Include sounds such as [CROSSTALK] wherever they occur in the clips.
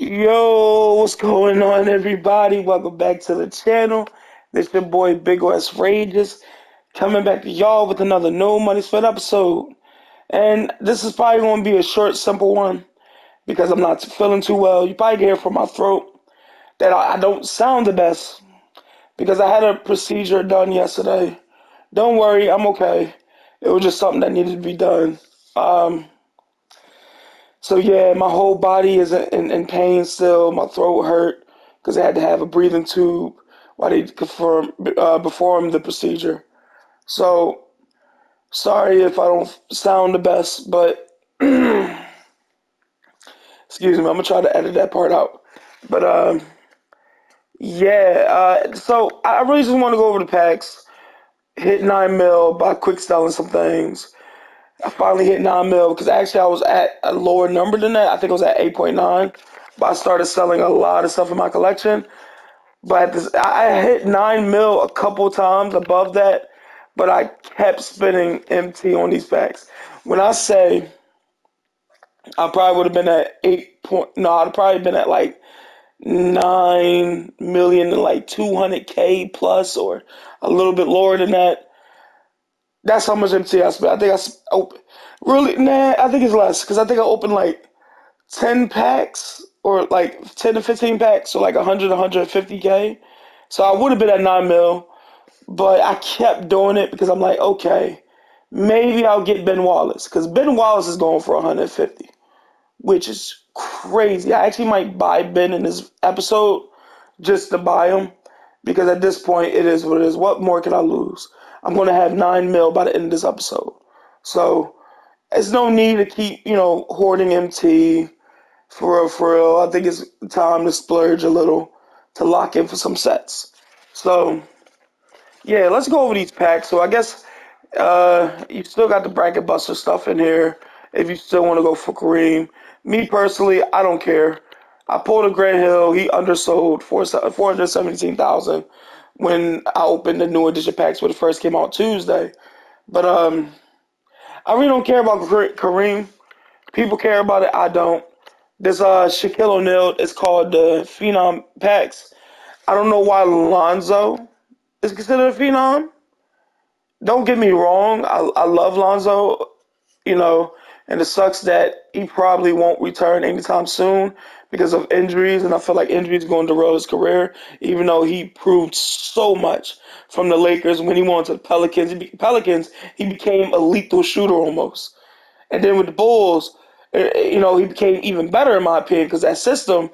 Yo, what's going on, everybody? Welcome back to the channel. This your boy Big Wes Rages coming back to y'all with another No Money Spent episode. And this is probably going to be a short, simple one because I'm not feeling too well. You probably hear from my throat that I, I don't sound the best because I had a procedure done yesterday. Don't worry, I'm okay. It was just something that needed to be done. Um, so yeah, my whole body is in, in pain still. My throat hurt because I had to have a breathing tube while they confirm, uh, perform the procedure. So sorry if I don't sound the best, but [CLEARS THROAT] excuse me, I'm gonna try to edit that part out. But um, yeah, uh, so I really just want to go over the packs, hit nine mil by quick selling some things. I finally hit 9 mil because actually I was at a lower number than that. I think it was at 8.9. But I started selling a lot of stuff in my collection. But this, I hit 9 mil a couple times above that. But I kept spending MT on these packs. When I say I probably would have been at 8 point, no, I'd probably been at like 9 million and like 200K plus or a little bit lower than that that's how much MT I spent. I think I open oh, really nah. I think it's less because I think I opened like ten packs or like ten to fifteen packs, so like 100, 150 k. So I would have been at nine mil, but I kept doing it because I'm like, okay, maybe I'll get Ben Wallace because Ben Wallace is going for 150, which is crazy. I actually might buy Ben in this episode just to buy him because at this point it is what it is. What more can I lose? I'm going to have nine mil by the end of this episode. So there's no need to keep, you know, hoarding MT for real, for real. I think it's time to splurge a little to lock in for some sets. So yeah, let's go over these packs. So I guess uh, you still got the bracket buster stuff in here if you still want to go for Kareem. Me personally, I don't care. I pulled a Grant Hill. He undersold for 417,000 when I opened the new edition packs when it first came out Tuesday. But um, I really don't care about Kareem. People care about it. I don't. This uh Shaquille O'Neal is called the Phenom packs. I don't know why Lonzo is considered a Phenom. Don't get me wrong. I, I love Lonzo, you know, and it sucks that he probably won't return anytime soon because of injuries, and I feel like injuries going to derail his career. Even though he proved so much from the Lakers when he went to the Pelicans, he, Pelicans he became a lethal shooter almost. And then with the Bulls, eh, eh, you know, he became even better in my opinion because that system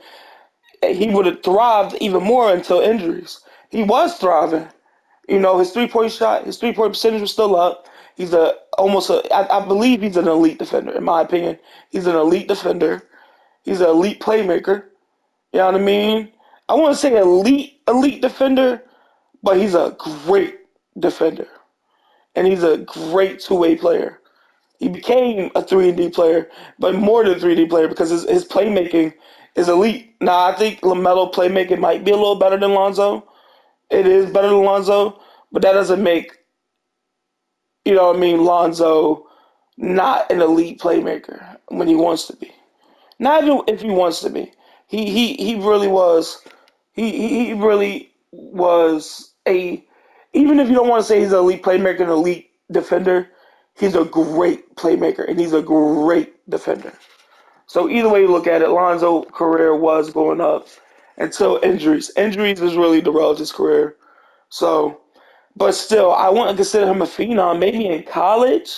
eh, he would have thrived even more until injuries. He was thriving. You know, his three point shot, his three point percentage was still up. He's a almost a I, I believe he's an elite defender in my opinion. He's an elite defender. He's an elite playmaker. You know what I mean? I want to say elite, elite defender, but he's a great defender. And he's a great two way player. He became a 3 D player, but more than 3D player because his, his playmaking is elite. Now, I think LaMelo playmaking might be a little better than Lonzo. It is better than Lonzo, but that doesn't make, you know what I mean, Lonzo not an elite playmaker when he wants to be. Not even if he wants to be. He he he really was. He he really was a. Even if you don't want to say he's an elite playmaker, an elite defender, he's a great playmaker and he's a great defender. So either way you look at it, Lonzo career was going up until injuries. Injuries is really derailed his career. So, but still, I wouldn't consider him a phenom. Maybe in college,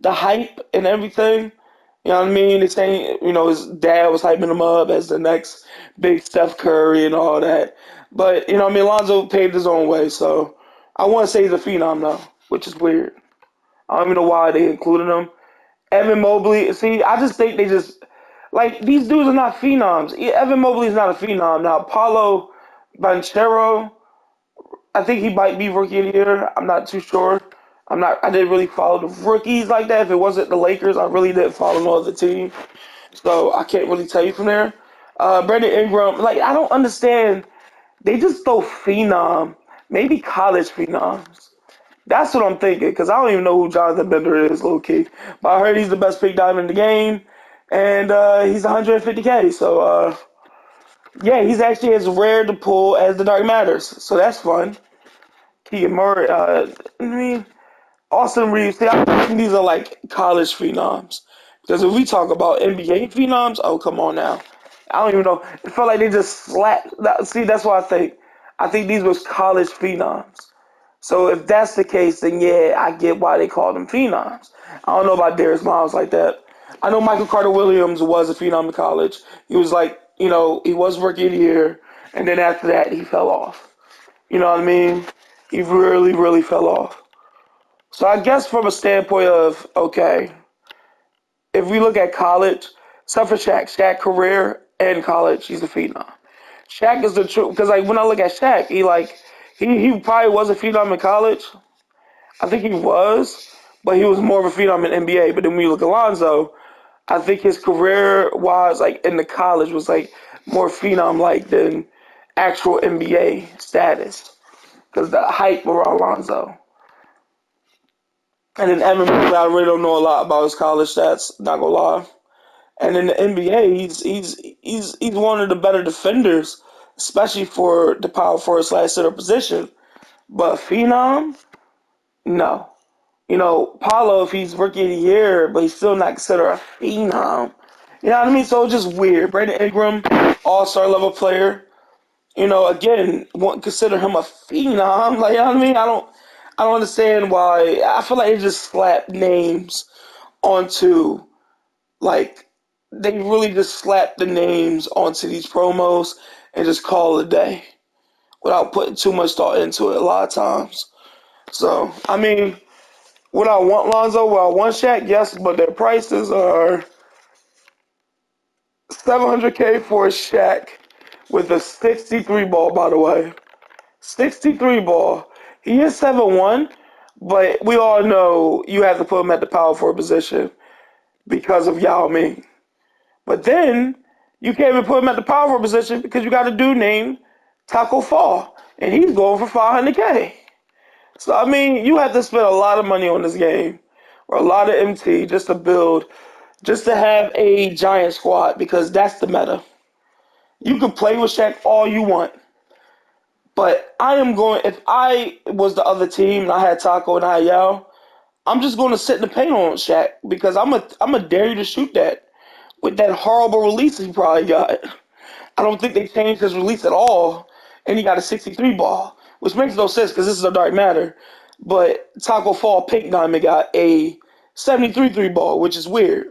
the hype and everything you know what I mean? It's saying, you know, his dad was hyping him up as the next big Steph Curry and all that. But, you know, I mean, Lonzo paved his own way. So I want to say he's a phenom now, which is weird. I don't even know why they included him. Evan Mobley, see, I just think they just, like, these dudes are not phenoms. Evan Mobley is not a phenom. Now, Paolo Banchero, I think he might be rookie of the year. I'm not too sure. I'm not. I didn't really follow the rookies like that. If it wasn't the Lakers, I really didn't follow no other team. So I can't really tell you from there. Uh, Brandon Ingram, like I don't understand. They just throw phenom, maybe college phenoms. That's what I'm thinking because I don't even know who Jonathan Bender is, low key. But I heard he's the best pick diver in the game, and uh, he's 150k. So uh, Yeah, he's actually as rare to pull as the Dark Matters, so that's fun. Keegan Murray, uh, I mean, Austin Reaves. See, I think these are like college phenoms. Because if we talk about NBA phenoms, oh come on now, I don't even know. It felt like they just slapped. See, that's why I think. I think these was college phenoms. So if that's the case, then yeah, I get why they call them phenoms. I don't know about Darius Miles like that. I know Michael Carter Williams was a phenom in college. He was like, you know, he was rookie of the year, and then after that, he fell off. You know what I mean? He really, really fell off. So I guess from a standpoint of okay, if we look at college, except for Shaq, Shaq career and college, he's a phenom. Shaq is the truth because like when I look at Shaq, he like he he probably was a phenom in college. I think he was, but he was more of a phenom in NBA. But then when you look at Alonzo, I think his career wise, like in the college, was like more phenom like than actual NBA status because the hype around Lonzo. And then Evan I really don't know a lot about his college stats. Not gonna lie. And in the NBA, he's he's he's he's one of the better defenders, especially for the power forward slash center position. But phenom, no. You know, Paolo, if he's rookie of the year, but he's still not considered a phenom. You know what I mean? So it's just weird. Brandon Ingram, all star level player. You know, again, won't consider him a phenom. [LAUGHS] Like, you know what I mean? I don't I don't understand why I feel like they just slap names onto like they really just slap the names onto these promos and just call it a day without putting too much thought into it a lot of times. So, I mean, would I want Lonzo? Would I want Shaq? Yes, but their prices are 700K for a Shaq with a 63 ball, by the way. 63 ball. He is seven one, but we all know you have to put him at the power forward position because of Yao Ming. But then you can't even put him at the power forward position because you got a dude named Tacko Fall, and he's going for 500K. So, I mean, you have to spend a lot of money on this game or a lot of MT just to build, just to have a giant squad because that's the meta. You can play with Shaq all you want. But I am going, if I was the other team and I had Tacko and I had Yao, I'm just going to sit in the paint on Shaq because I'm a, I'm a dare you to shoot that with that horrible release he probably got. I don't think they changed his release at all, and he got a 63 ball, which makes no sense because this is a dark matter. But Tacko Fall Pink Diamond got a 73 three ball, which is weird.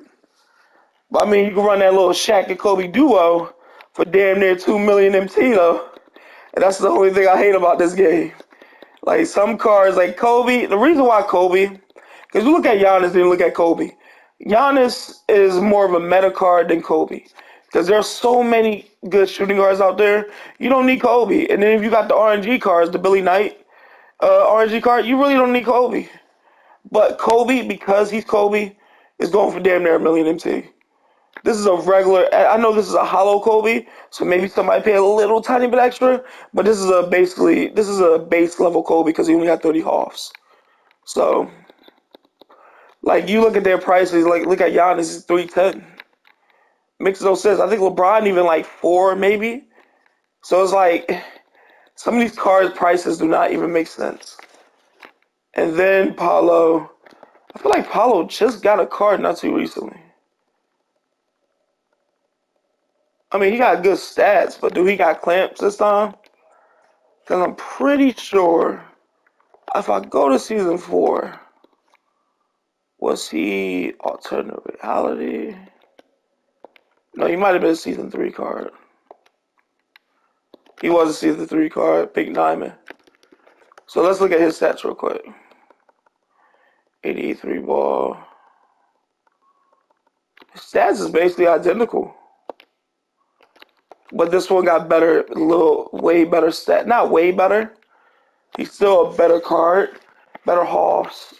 But I mean, you can run that little Shaq and Kobe duo for damn near 2 million MT though. And that's the only thing I hate about this game. Like some cards, like Kobe, the reason why Kobe, because we look at Giannis and look at Kobe. Giannis is more of a meta card than Kobe. Because there's so many good shooting guards out there. You don't need Kobe. And then if you got the RNG cards, the Billy Knight uh, RNG card, you really don't need Kobe. But Kobe, because he's Kobe, is going for damn near a million MT. This is a regular. I know this is a hollow Kobe, so maybe somebody pay a little tiny bit extra. But this is a basically this is a base level Kobe because he only got 30 halves. So, like you look at their prices, like look at Giannis is 310. Makes no sense. I think LeBron even like four maybe. So it's like some of these cards prices do not even make sense. And then Paolo, I feel like Paolo just got a card not too recently. I mean, he got good stats, but do he got clamps this time? Because I'm pretty sure if I go to season four, was he alternate reality? No, he might have been a season three card. He was a season three card, Pink Diamond. So let's look at his stats real quick. 83 ball. His stats is basically identical. But this one got better, a little way better stat. Not way better. He's still a better card, better halves.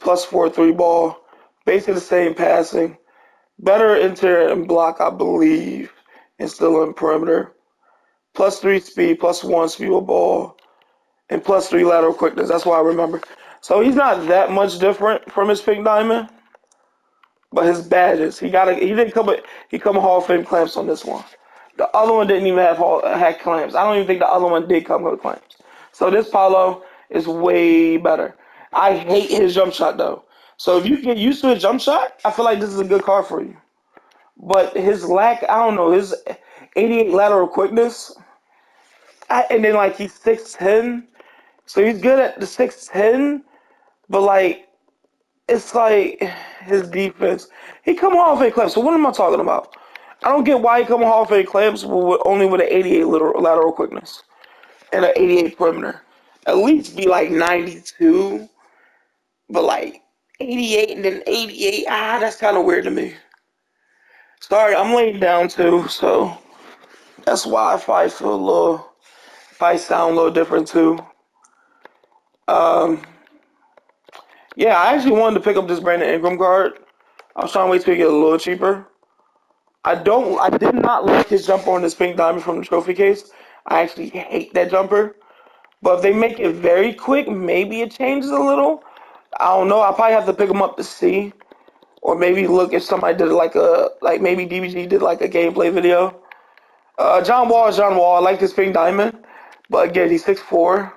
Plus four three ball, basically the same passing. Better interior and block, I believe, and still in perimeter. Plus three speed, plus one speed with ball, and plus three lateral quickness. That's why I remember. So he's not that much different from his pink diamond. But his badges, he got a, he didn't come he come Hall of Fame clamps on this one. The other one didn't even have Hall, had clamps. I don't even think the other one did come with clamps. So this Paolo is way better. I hate his jump shot though. So if you get used to a jump shot, I feel like this is a good card for you. But his lack, I don't know, his 88 lateral quickness, I, and then like he's 6'10, so he's good at the 6'10, but like it's like his defense. He come off a clip. So what am I talking about? I don't get why he come off a clips with only with an 88 lateral, lateral quickness and an 88 perimeter. At least be like 92, but like 88 and then 88. Ah, that's kind of weird to me. Sorry, I'm laying down too, so that's why I feel a little, I sound a little different too. Um, yeah, I actually wanted to pick up this Brandon Ingram card. I was trying to wait till get a little cheaper. I don't. I did not like his jumper on this pink diamond from the trophy case. I actually hate that jumper. But if they make it very quick, maybe it changes a little. I don't know. I probably have to pick them up to see, or maybe look if somebody did like a like maybe DBG did like a gameplay video. Uh, John Wall is John Wall. I like this pink diamond, but again, he's six four,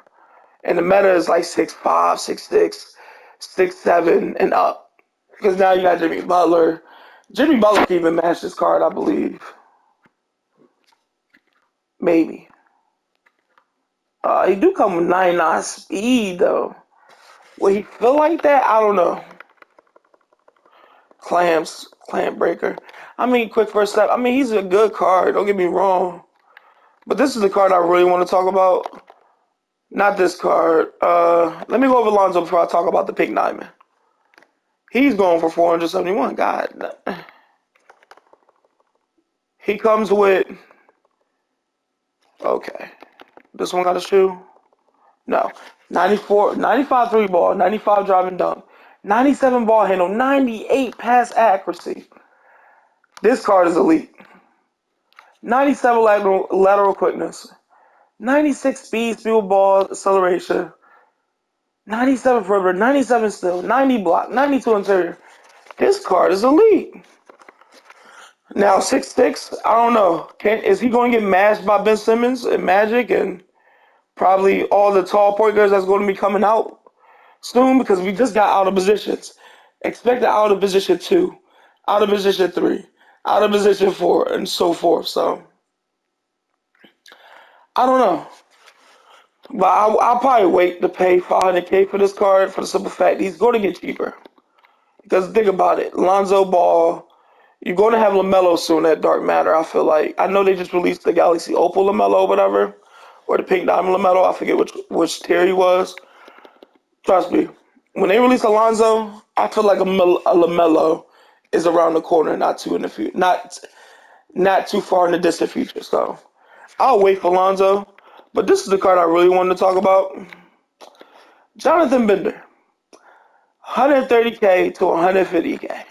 and the meta is like six five, six six six, seven, and up. Because now you got Jimmy Butler. Jimmy Butler can even match this card, I believe. Maybe. Uh, he do come with 99 speed, though. Will he feel like that? I don't know. Clamps, clamp breaker. I mean, quick first step. I mean, he's a good card. Don't get me wrong. But this is the card I really want to talk about. Not this card. Uh, let me go over Lonzo before I talk about the pink diamond. He's going for 471. God. He comes with. Okay. This one got a shoe? No. 94, 95 three ball, 95 driving dunk, 97 ball handle, 98 pass accuracy. This card is elite. 97 lateral, lateral quickness, 96 speed, speed ball acceleration, 97 forever, 97 still, 90 block, 92 interior. This card is elite. Now six six, I don't know. Can is he going to get mashed by Ben Simmons and Magic and probably all the tall point guards that's going to be coming out soon because we just got out of positions. Expect out of position two, out of position three, out of position four, and so forth. So I don't know. But I'll, I'll, probably wait to pay 500k for this card for the simple fact he's going to get cheaper. Because think about it, Lonzo Ball, you're going to have Lamelo soon at Dark Matter. I feel like I know they just released the Galaxy Opal Lamelo, whatever, or the Pink Diamond Lamelo. I forget which which tier was. Trust me, when they release Alonzo, I feel like a, a Lamelo is around the corner, not too in the future, not not too far in the distant future. So. I'll wait for Lonzo. But this is the card I really wanted to talk about. Jonathan Bender. 130K to 150K.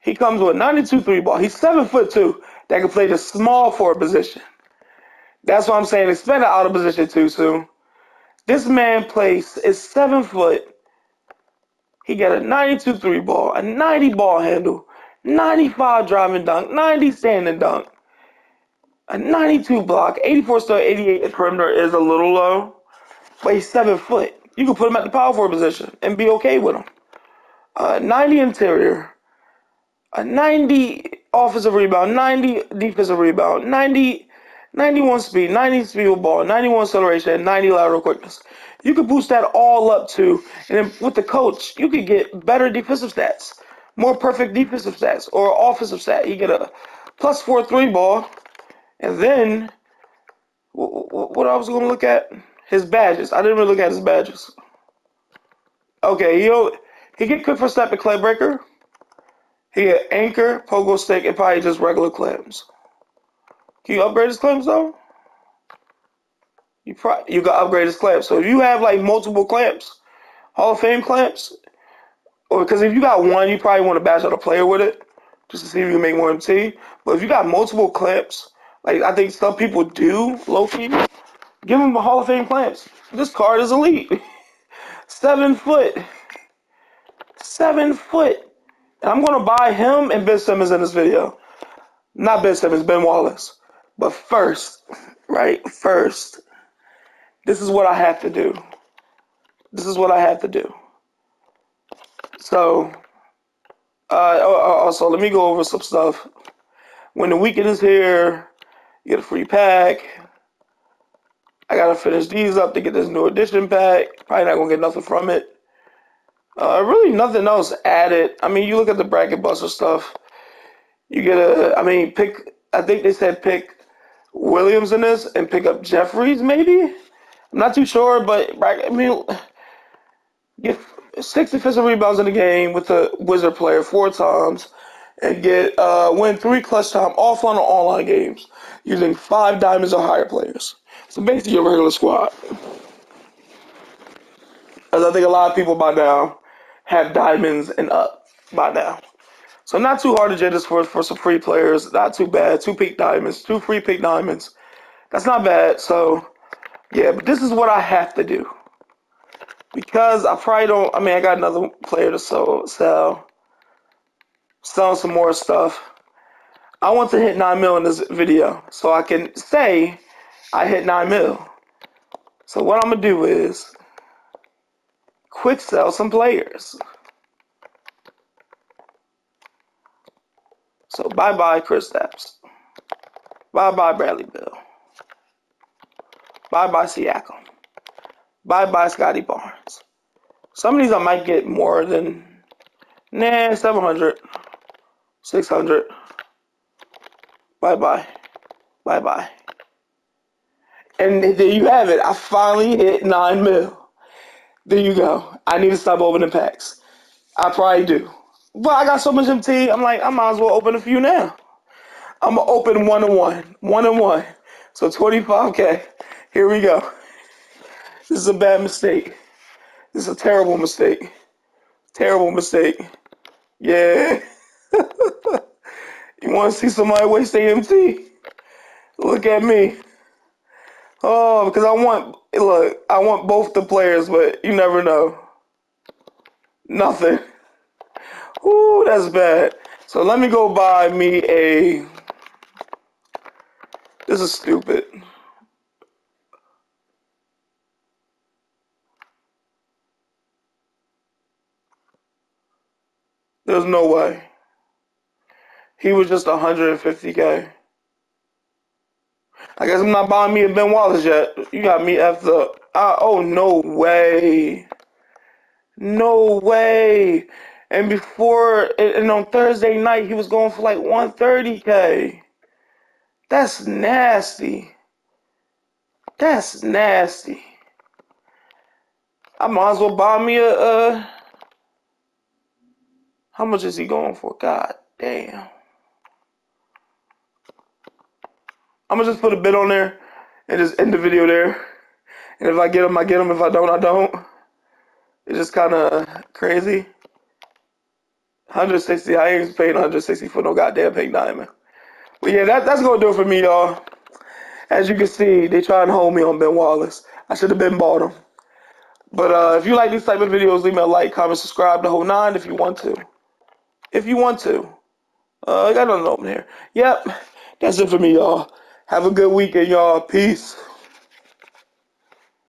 He comes with 92 three ball. He's seven foot two that can play the small forward position. That's why I'm saying expand out of position too soon. This man plays is seven foot. He got a 92 three ball, a 90 ball handle, 95 driving dunk, 90 standing dunk, a 92 block, 84 star, 88 perimeter is a little low, but he's seven foot. You can put him at the power forward position and be okay with him. Uh, 90 interior, a 90 offensive rebound, 90 defensive rebound, 90, 91 speed, 90 speed with ball, 91 acceleration, and 90 lateral quickness. You could boost that all up to, and then with the coach, you could get better defensive stats, more perfect defensive stats, or offensive stat. You get a plus four three ball and then, what I was going to look at? His badges. I didn't really look at his badges. Okay, he'll, he get quick for step and clay breaker. He get anchor, pogo stick, and probably just regular clamps. Can you upgrade his clamps though? You probably you got upgrade his clamps. So if you have like multiple clamps, Hall of Fame clamps, or because if you got one, you probably want to bash out a player with it just to see if you can make more MT. But if you got multiple clamps, like I think some people do, low key. Give him a Hall of Fame clamps. This card is elite. [LAUGHS] Seven foot. Seven foot. And I'm gonna buy him and Ben Simmons in this video. Not Ben Simmons, Ben Wallace. But first, [LAUGHS] right? First, this is what I have to do. This is what I have to do. So, uh, also, let me go over some stuff. When the weekend is here, get a free pack. I gotta finish these up to get this new edition pack. Probably not gonna get nothing from it. Uh, really nothing else added. I mean, you look at the bracket buster stuff. You get a, I mean, pick. I think they said pick Williams in this and pick up Jeffries, maybe. I'm not too sure, but I mean, get six defensive rebounds in the game with a Wizard player four times, and get uh, win three clutch time offline or online games using five diamonds or higher players. So basically, your regular squad. As I think a lot of people by now have diamonds and up by now. So not too hard to get this for for some free players. Not too bad. Two peak diamonds, two free peak diamonds. That's not bad. So yeah, but this is what I have to do because I probably don't. I mean, I got another player to sell, sell, sell some more stuff. I want to hit nine mil in this video so I can say I hit nine mil. So what I'm gonna do is quick sell some players. So bye bye Kristaps. Bye bye Bradley Beal. Bye bye Siakam. Bye bye Scottie Barnes. Some of these I might get more than nah 700, 600. Bye bye. Bye bye. And there you have it. I finally hit 9 mil. There you go. I need to stop opening packs. I probably do. But I got so much MT, I'm like, I might as well open a few now. I'm going to open one and one. One and one. So 25K. Here we go. This is a bad mistake. This is a terrible mistake. Terrible mistake. Yeah. [LAUGHS] want to see somebody waste MT? Look at me. Oh, because I want look, I want both the players, but you never know. Nothing. Ooh, that's bad. So let me go buy me a. This is stupid. There's no way. He was just 150k. I guess I'm not buying me a Ben Wallace yet. You got me up. Uh, oh, no way. No way. And before, and on Thursday night, he was going for like 130K. That's nasty. That's nasty. I might as well buy me a, uh, how much is he going for? God damn. I'm gonna just put a bid on there and just end the video there. And if I get them, I get them. If I don't, I don't. It's just kind of crazy. 160. I ain't paying 160 for no goddamn pink diamond. But yeah, that, that's gonna do it for me, y'all. As you can see, they try and hold me on Ben Wallace. I should have been bought him. But uh, if you like these type of videos, leave me a like, comment, subscribe, the whole nine if you want to. If you want to. Uh, I got nothing open here. Yep, that's it for me, y'all. Have a good weekend, y'all. Peace.